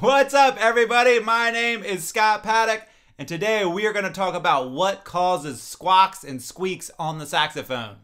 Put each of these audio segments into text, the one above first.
What's up, everybody? My name is Scott Paddock, and today we are going to talk about what causes squawks and squeaks on the saxophone.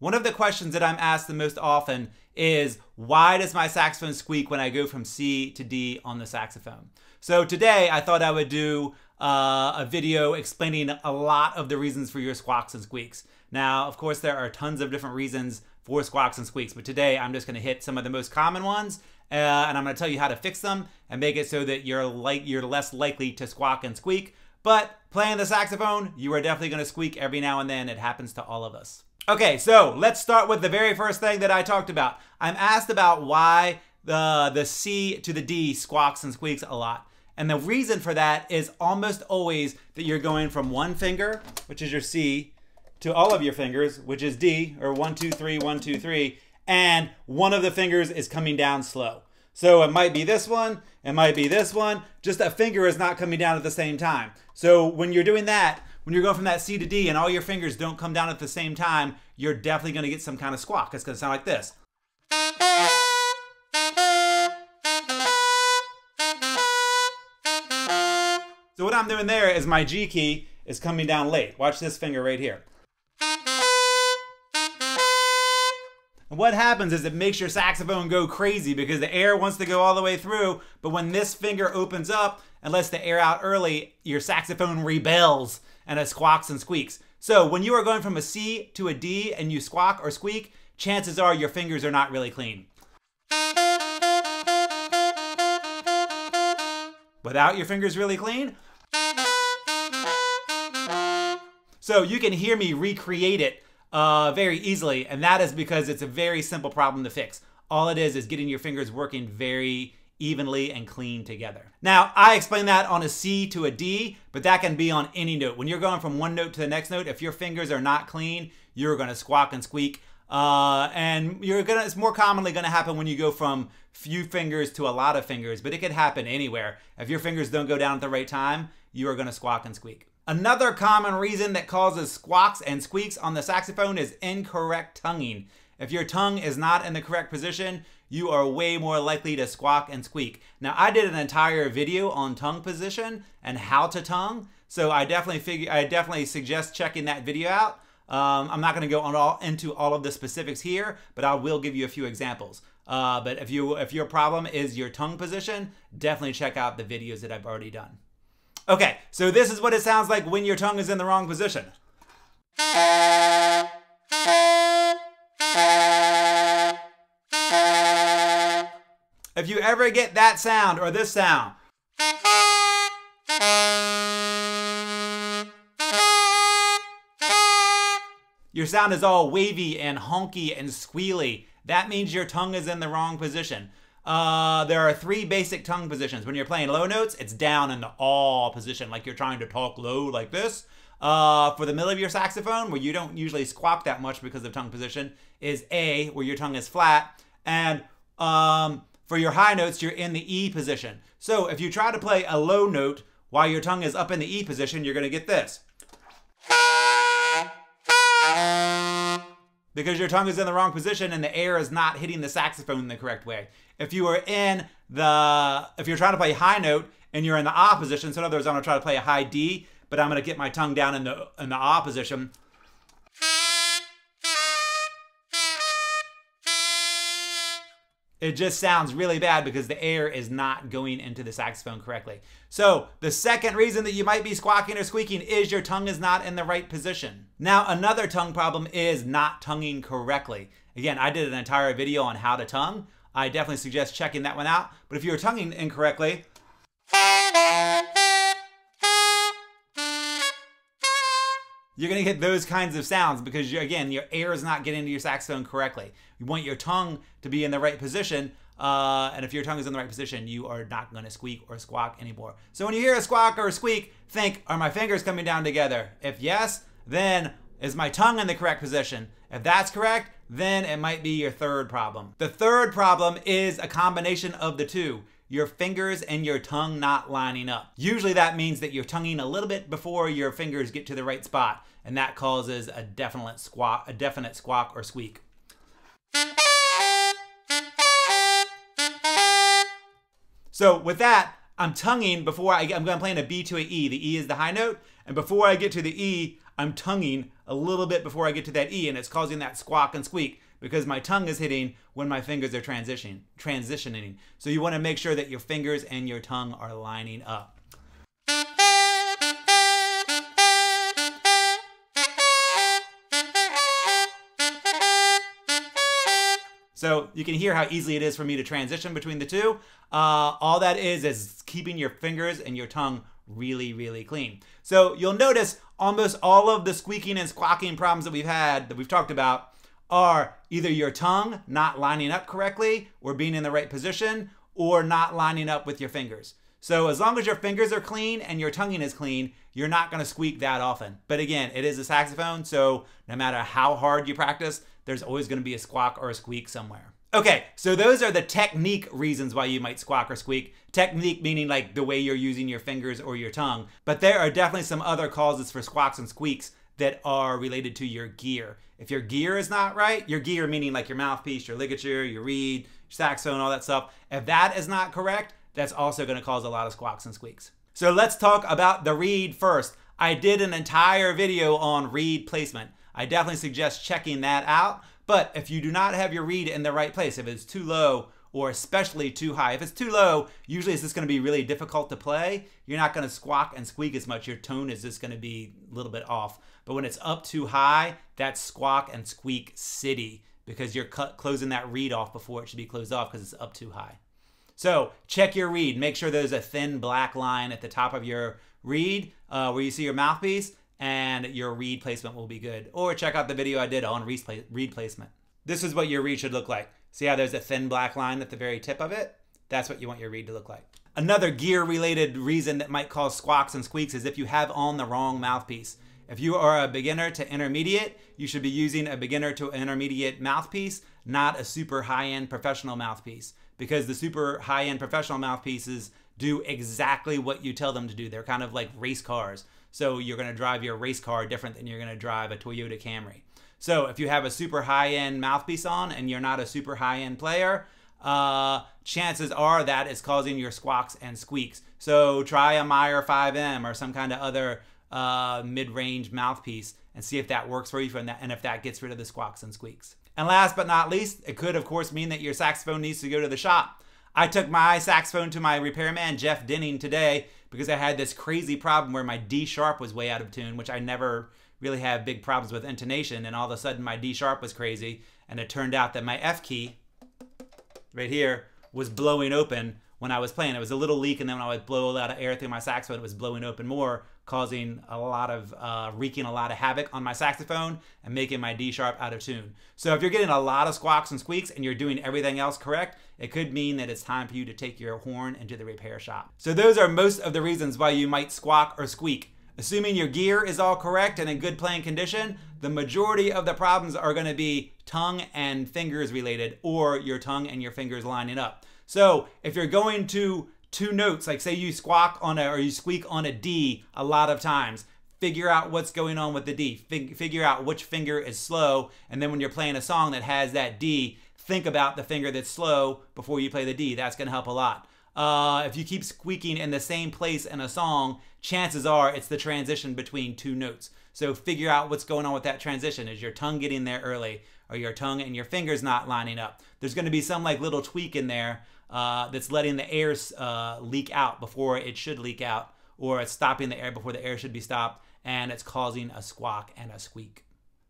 One of the questions that I'm asked the most often is why does my saxophone squeak when I go from C to D on the saxophone? So today I thought I would do uh, a video explaining a lot of the reasons for your squawks and squeaks. Now, of course, there are tons of different reasons for squawks and squeaks, but today I'm just going to hit some of the most common ones, uh, and I'm going to tell you how to fix them and make it so that you're like you're less likely to squawk and squeak. But playing the saxophone, you are definitely going to squeak every now and then. It happens to all of us. Okay, so let's start with the very first thing that I talked about. I'm asked about why the the C to the D squawks and squeaks a lot. And the reason for that is almost always that you're going from one finger, which is your C, to all of your fingers, which is D, or one, two, three, one, two, three, and one of the fingers is coming down slow. So it might be this one, it might be this one, just a finger is not coming down at the same time. So when you're doing that, when you're going from that C to D and all your fingers don't come down at the same time, you're definitely gonna get some kind of squawk. It's gonna sound like this. So what I'm doing there is my G key is coming down late. Watch this finger right here. And what happens is it makes your saxophone go crazy because the air wants to go all the way through, but when this finger opens up and lets the air out early, your saxophone rebels and it squawks and squeaks. So when you are going from a C to a D and you squawk or squeak, chances are your fingers are not really clean. Without your fingers really clean, so you can hear me recreate it uh, very easily, and that is because it's a very simple problem to fix. All it is is getting your fingers working very evenly and clean together. Now, I explained that on a C to a D, but that can be on any note. When you're going from one note to the next note, if your fingers are not clean, you're gonna squawk and squeak. Uh, and you're gonna, it's more commonly gonna happen when you go from few fingers to a lot of fingers, but it could happen anywhere. If your fingers don't go down at the right time, you are gonna squawk and squeak. Another common reason that causes squawks and squeaks on the saxophone is incorrect tonguing. If your tongue is not in the correct position, you are way more likely to squawk and squeak. Now, I did an entire video on tongue position and how to tongue, so I definitely figure I definitely suggest checking that video out. Um, I'm not going to go on all into all of the specifics here, but I will give you a few examples. Uh, but if you if your problem is your tongue position, definitely check out the videos that I've already done. Okay, so this is what it sounds like when your tongue is in the wrong position. If you ever get that sound or this sound, your sound is all wavy and honky and squealy. That means your tongue is in the wrong position. Uh, there are three basic tongue positions. When you're playing low notes, it's down in the all position, like you're trying to talk low like this. Uh, for the middle of your saxophone, where you don't usually squawk that much because of tongue position, is A, where your tongue is flat. And um, for your high notes, you're in the E position. So if you try to play a low note while your tongue is up in the E position, you're going to get this. Because your tongue is in the wrong position and the air is not hitting the saxophone in the correct way. If you are in the, if you're trying to play high note and you're in the A position, so in other words, I'm gonna try to play a high D, but I'm gonna get my tongue down in the in the A position. It just sounds really bad because the air is not going into the saxophone correctly. So the second reason that you might be squawking or squeaking is your tongue is not in the right position. Now another tongue problem is not tonguing correctly. Again, I did an entire video on how to tongue. I definitely suggest checking that one out. But if you're tonguing incorrectly, you're going to get those kinds of sounds because, again, your air is not getting into your saxophone correctly. You want your tongue to be in the right position. Uh, and if your tongue is in the right position, you are not going to squeak or squawk anymore. So when you hear a squawk or a squeak, think, are my fingers coming down together? If yes, then is my tongue in the correct position? If that's correct, then it might be your third problem. The third problem is a combination of the two your fingers and your tongue not lining up. Usually that means that you're tonguing a little bit before your fingers get to the right spot, and that causes a definite squawk, a definite squawk or squeak. So with that, I'm tonguing before I, I'm going to play in a B to an E. The E is the high note, and before I get to the E, I'm tonguing a little bit before I get to that E, and it's causing that squawk and squeak because my tongue is hitting when my fingers are transitioning. transitioning. So you want to make sure that your fingers and your tongue are lining up. So you can hear how easy it is for me to transition between the two. Uh, all that is is keeping your fingers and your tongue really, really clean. So you'll notice almost all of the squeaking and squawking problems that we've had, that we've talked about, are either your tongue not lining up correctly or being in the right position or not lining up with your fingers. So as long as your fingers are clean and your tonguing is clean, you're not going to squeak that often. But again, it is a saxophone, so no matter how hard you practice, there's always going to be a squawk or a squeak somewhere. Okay, so those are the technique reasons why you might squawk or squeak. Technique meaning like the way you're using your fingers or your tongue. But there are definitely some other causes for squawks and squeaks that are related to your gear. If your gear is not right, your gear meaning like your mouthpiece, your ligature, your reed, your saxophone, all that stuff, if that is not correct, that's also going to cause a lot of squawks and squeaks. So let's talk about the reed first. I did an entire video on reed placement. I definitely suggest checking that out. But if you do not have your reed in the right place, if it's too low or especially too high, if it's too low, usually it's just going to be really difficult to play. You're not going to squawk and squeak as much. Your tone is just going to be a little bit off. But when it's up too high, that's squawk and squeak city because you're closing that reed off before it should be closed off because it's up too high. So check your reed. Make sure there's a thin black line at the top of your reed uh, where you see your mouthpiece and your reed placement will be good. Or check out the video I did on reed placement. This is what your reed should look like. See how there's a thin black line at the very tip of it? That's what you want your reed to look like. Another gear related reason that might cause squawks and squeaks is if you have on the wrong mouthpiece. If you are a beginner to intermediate, you should be using a beginner to intermediate mouthpiece, not a super high-end professional mouthpiece. Because the super high-end professional mouthpieces do exactly what you tell them to do. They're kind of like race cars. So you're going to drive your race car different than you're going to drive a Toyota Camry. So if you have a super high end mouthpiece on and you're not a super high end player, uh, chances are that is causing your squawks and squeaks. So try a Meyer 5M or some kind of other uh, mid range mouthpiece and see if that works for you and if that gets rid of the squawks and squeaks. And last but not least, it could, of course, mean that your saxophone needs to go to the shop. I took my saxophone to my repairman, Jeff Denning, today because I had this crazy problem where my D sharp was way out of tune, which I never really have big problems with intonation. And all of a sudden, my D sharp was crazy. And it turned out that my F key, right here, was blowing open when I was playing. It was a little leak, and then when I would blow a lot of air through my saxophone, it was blowing open more, causing a lot of uh, wreaking a lot of havoc on my saxophone and making my D sharp out of tune. So if you're getting a lot of squawks and squeaks and you're doing everything else correct, it could mean that it's time for you to take your horn into the repair shop. So those are most of the reasons why you might squawk or squeak. Assuming your gear is all correct and in good playing condition, the majority of the problems are going to be tongue and fingers related or your tongue and your fingers lining up. So if you're going to two notes, like say you squawk on a or you squeak on a D a lot of times, figure out what's going on with the D. Fig figure out which finger is slow, and then when you're playing a song that has that D, think about the finger that's slow before you play the D. That's going to help a lot. Uh, if you keep squeaking in the same place in a song, chances are it's the transition between two notes. So figure out what's going on with that transition. Is your tongue getting there early? Or your tongue and your fingers not lining up? There's going to be some like little tweak in there uh, that's letting the air uh, leak out before it should leak out, or it's stopping the air before the air should be stopped, and it's causing a squawk and a squeak.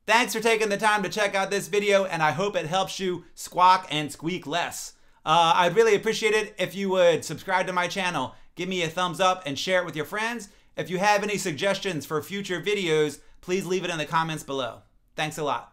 Thanks for taking the time to check out this video, and I hope it helps you squawk and squeak less. Uh, I'd really appreciate it if you would subscribe to my channel, give me a thumbs up, and share it with your friends. If you have any suggestions for future videos, please leave it in the comments below. Thanks a lot.